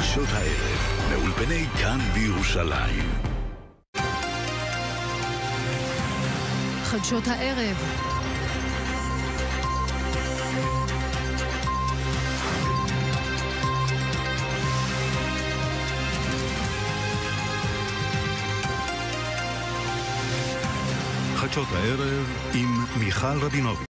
חדשות הערב, מאולפני כאן בירושלים. חדשות הערב חדשות הערב עם מיכל רבינוביץ'.